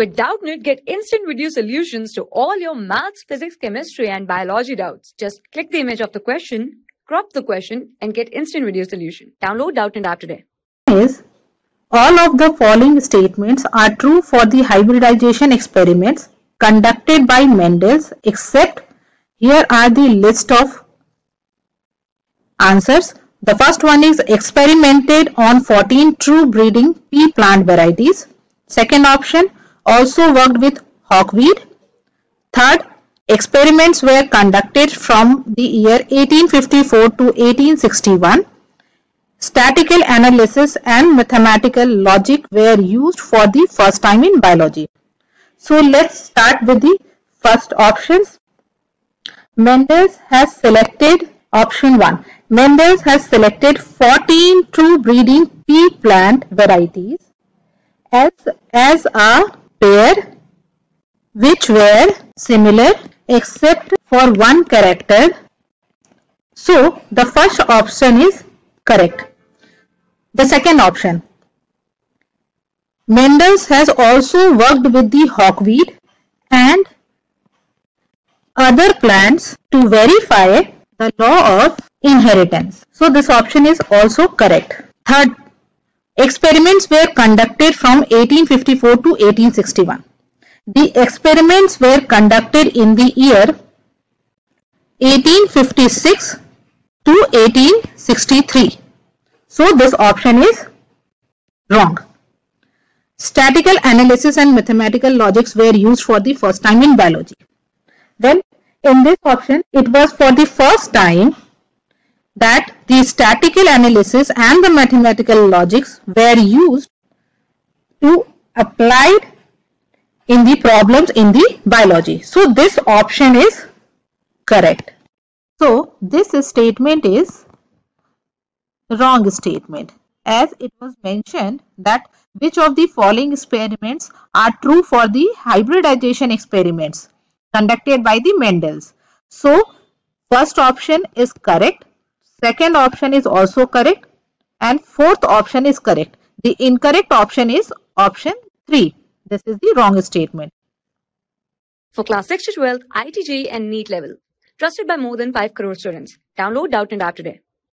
With Doubtnut, get instant video solutions to all your maths, physics, chemistry, and biology doubts. Just click the image of the question, crop the question, and get instant video solution. Download Doubtnut app today. Is all of the following statements are true for the hybridization experiments conducted by Mendel's except here are the list of answers. The first one is experimented on 14 true breeding pea plant varieties. Second option, also worked with hawkweed. Third, experiments were conducted from the year 1854 to 1861. Statical analysis and mathematical logic were used for the first time in biology. So let's start with the first options. Mendel has selected option 1. Mendel has selected 14 true breeding pea plant varieties as, as a pair which were similar except for one character. So the first option is correct. The second option. Mendels has also worked with the hawkweed and other plants to verify the law of inheritance. So this option is also correct. Third Experiments were conducted from 1854 to 1861. The experiments were conducted in the year 1856 to 1863. So this option is wrong. Statical analysis and mathematical logics were used for the first time in biology. Then in this option, it was for the first time that the statical analysis and the mathematical logics were used to applied in the problems in the biology. So this option is correct. So this statement is wrong statement as it was mentioned that which of the following experiments are true for the hybridization experiments conducted by the Mendels. So first option is correct Second option is also correct and fourth option is correct. The incorrect option is option 3. This is the wrong statement. For class 6 to 12, IIT JEE and NEET level. Trusted by more than 5 crore students. Download Doubtnut App today.